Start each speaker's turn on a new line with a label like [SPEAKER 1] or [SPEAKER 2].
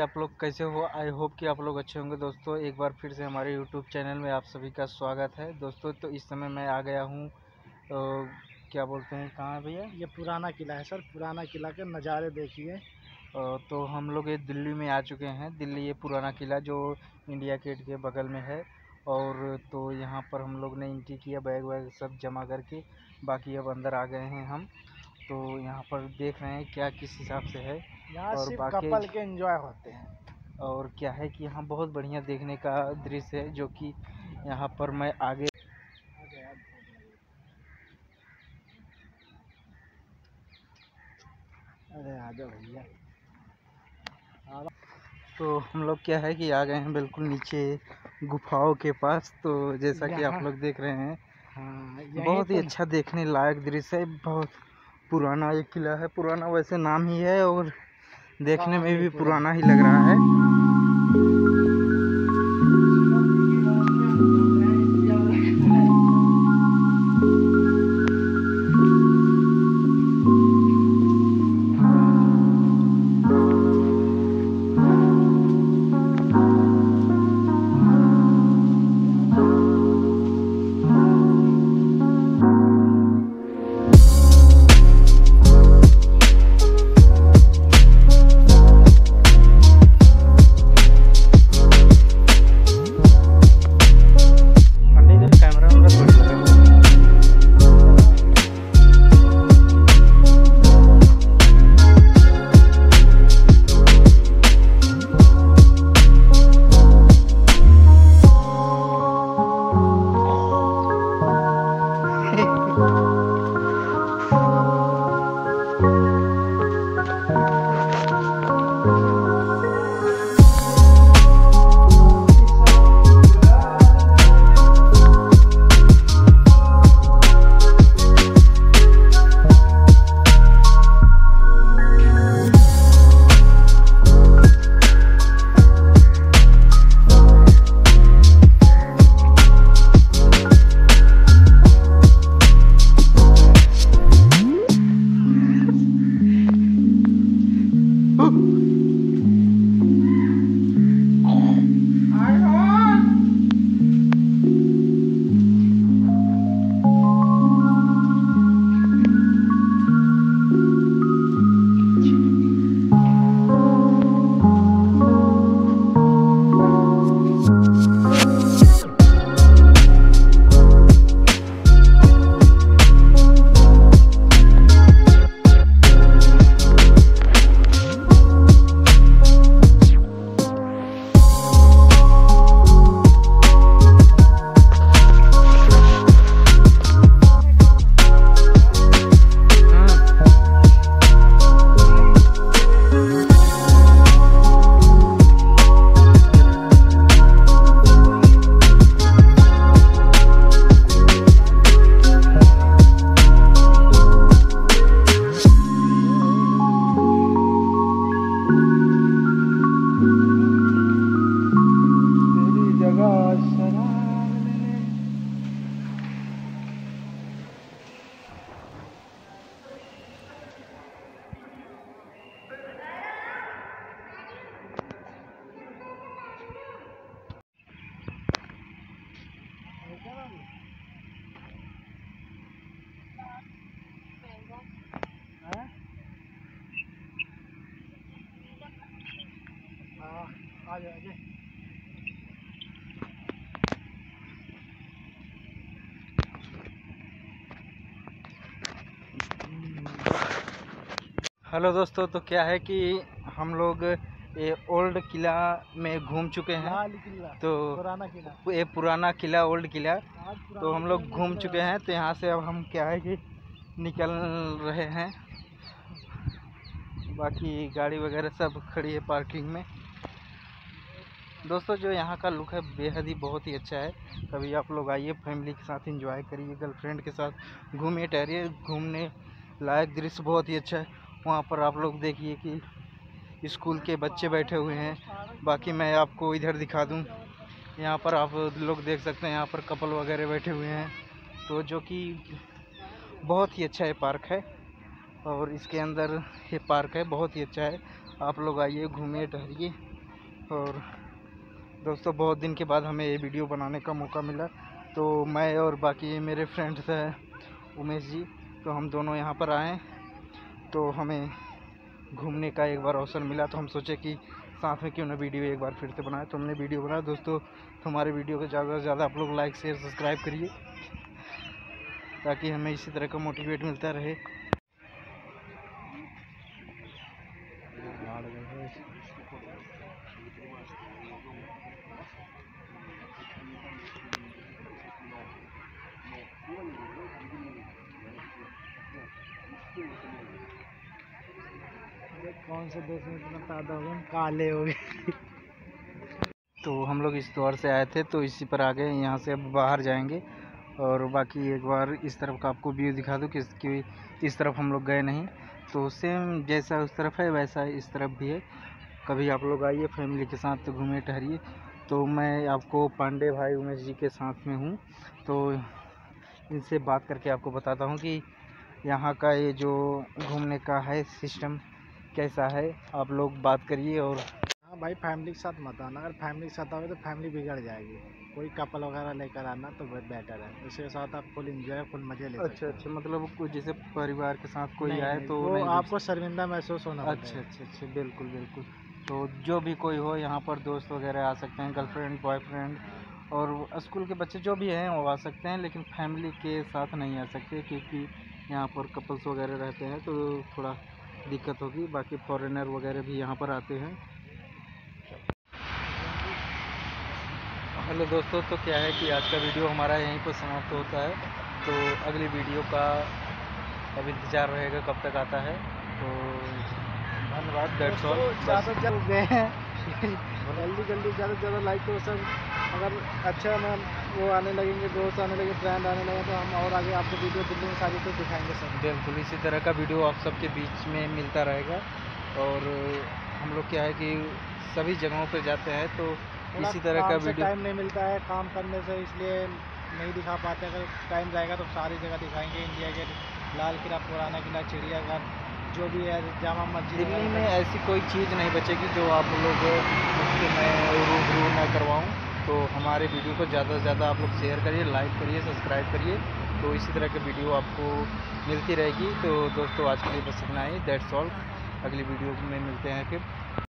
[SPEAKER 1] Guys आप लोग कैसे हो? आई होप कि आप लोग अच्छे होंगे। दोस्तों एक बार फिर से हमारे यूट्यूब चैनल में आप सभी का स्वागत है। दोस्तों तो इस समय मैं आ गया हूँ तो क्या बोलते हैं कहाँ है भैया?
[SPEAKER 2] ये पुराना किला है सर पुराना किला के नज़ारे देखिए।
[SPEAKER 1] तो हम लोग ये दिल्ली में आ चुके हैं। दिल्ली ये पुराना किला जो इंडिया गेट के बगल में है और तो यहाँ पर हम लोग ने एंट्री किया बैग वैग सब जमा करके। बाकी अब अंदर आ गए हैं हम। तो यहाँ पर देख रहे हैं क्या किस हिसाब से है
[SPEAKER 2] यहाँ
[SPEAKER 1] और
[SPEAKER 2] सिर्फ़
[SPEAKER 1] बाकी-
[SPEAKER 2] कपल के एंजॉय होते हैं।
[SPEAKER 1] और क्या है कि यहाँ बहुत बढ़िया देखने का दृश्य है जो कि यहाँ पर मैं आगे
[SPEAKER 2] अरे आ जाओ भैया।
[SPEAKER 1] तो हम लोग क्या है कि आ गए हैं बिल्कुल नीचे गुफाओं के पास तो जैसा कि आप
[SPEAKER 2] यहाँ-
[SPEAKER 1] लोग देख रहे हैं।
[SPEAKER 2] हाँ यहीं
[SPEAKER 1] बहुत ही अच्छा देखने लायक दृश्य है बहुत पुराना ये किला है पुराना वैसे नाम ही है और देखने में भी
[SPEAKER 2] पुराना।
[SPEAKER 1] पुराना ही लग रहा है हेलो दोस्तों तो क्या है कि हम लोग ये ओल्ड किला में घूम चुके हैं। तो
[SPEAKER 2] पुराना किला।
[SPEAKER 1] ये पुराना किला ओल्ड किला। तो हम लोग घूम चुके
[SPEAKER 2] हैं
[SPEAKER 1] तो यहाँ से अब हम क्या है कि निकल रहे हैं। बाकी गाड़ी वगैरह सब खड़ी है पार्किंग में। दोस्तों, जो यहाँ का लुक है, बेहद ही बहुत ही अच्छा है। कभी आप लोग आइए फैमिली के साथ इंजॉय करिए गर्लफ्रेंड के साथ घूमिए टहरिए घूमने लायक दृश्य बहुत ही अच्छा है। वहाँ पर आप लोग देखिए कि स्कूल के बच्चे बैठे हुए हैं। बाकी मैं आपको इधर दिखा दूँ। यहाँ पर आप लोग देख सकते हैं, यहाँ पर कपल वगैरह बैठे हुए हैं। तो जो कि बहुत ही अच्छा ये पार्क है और इसके अंदर ये पार्क है, बहुत ही अच्छा है। आप लोग आइए, घूमिए टहरिए और दोस्तों, बहुत दिन के बाद हमें ये वीडियो बनाने का मौका मिला। तो मैं और बाकी मेरे फ्रेंड्स हैं उमेश जी तो हम दोनों यहाँ पर आए। तो हमें घूमने का एक बार अवसर मिला तो हम सोचे कि साथ में क्यों ना वीडियो एक बार फिर से बनाए। तो हमने वीडियो बनाया। दोस्तों हमारे वीडियो को ज़्यादा से ज़्यादा आप लोग लाइक शेयर सब्सक्राइब करिए, ताकि हमें इसी तरह का मोटिवेट मिलता रहे
[SPEAKER 2] अरे कौन से देश में इतना पैदा हो गए काले हो गए।
[SPEAKER 1] तो हम लोग इस द्वार से आए थे तो इसी पर आ गए यहाँ से अब बाहर जाएँगे। और बाकी एक बार इस तरफ़ का आपको व्यू दिखा दूँ कि इस तरफ़ हम लोग गए नहीं। तो सेम जैसा उस तरफ़ है, वैसा इस तरफ़ भी है। कभी आप लोग आइए फैमिली के साथ तो घूमिए ठहरिए तो मैं आपको पांडे भाई उमेश जी के साथ में हूँ। तो इनसे बात करके आपको बताता हूँ कि यहाँ का ये जो घूमने का है सिस्टम कैसा है? आप लोग बात करिए और
[SPEAKER 2] हाँ भाई फैमिली के साथ मत आना। अगर फैमिली के साथ आओगे तो फैमिली बिगड़ जाएगी। कोई कपल वगैरह लेकर आना तो बहुत बेटर है। उसके साथ आप फुल इंजॉय फुल मज़े ले
[SPEAKER 1] अच्छा अच्छा मतलब कोई जैसे परिवार के साथ कोई आए तो
[SPEAKER 2] आपको शर्मिंदा महसूस होना
[SPEAKER 1] अच्छा अच्छा अच्छा बिल्कुल बिल्कुल। तो जो भी कोई हो यहाँ पर दोस्त वगैरह आ सकते हैं गर्लफ्रेंड बॉयफ्रेंड और स्कूल के बच्चे जो भी हैं वो आ सकते हैं लेकिन फैमिली के साथ नहीं आ सकते क्योंकि यहाँ पर कपल्स वगैरह रहते हैं तो थोड़ा दिक्कत होगी। बाकी फॉरेनर वगैरह भी यहाँ पर आते हैं। हेलो दोस्तों तो क्या है कि आज का वीडियो हमारा यहीं पर समाप्त होता है। तो अगली वीडियो का अब इंतज़ार रहेगा कब तक आता है। तो धन्यवाद दैट्स ऑल
[SPEAKER 2] दोस्तों, ज़्यादा से गए हैं। जल्दी जल्दी ज़्यादा से ज़्यादा लाइक करो सर अगर अच्छा मैम वो आने लगेंगे दोस्त आने लगे फ्रेंड आने लगे तो हम और आगे आपको वीडियो दिल्ली में सारी कुछ दिखाएँगे सब
[SPEAKER 1] बिल्कुल इसी तरह का वीडियो आप सबके बीच में मिलता रहेगा। और हम लोग क्या है कि सभी जगहों पर जाते हैं तो इसी तरह का वीडियो
[SPEAKER 2] टाइम नहीं मिलता है काम करने से इसलिए नहीं दिखा पाते। अगर टाइम जाएगा तो सारी जगह दिखाएँगे। इंडिया के लाल किला पुराना किला चिड़ियाघर जो भी है जामा मस्जिद
[SPEAKER 1] दिल्ली में ऐसी कोई चीज़ नहीं बचेगी जो आप लोग उसको मैं रूबरू ना करवाऊँ। तो हमारे वीडियो को ज़्यादा से ज़्यादा आप लोग शेयर करिए लाइक करिए सब्सक्राइब करिए। तो इसी तरह की वीडियो आपको मिलती रहेगी। तो दोस्तों आज के लिए बस इतना ही। दैट्स ऑल अगली वीडियो में मिलते हैं फिर।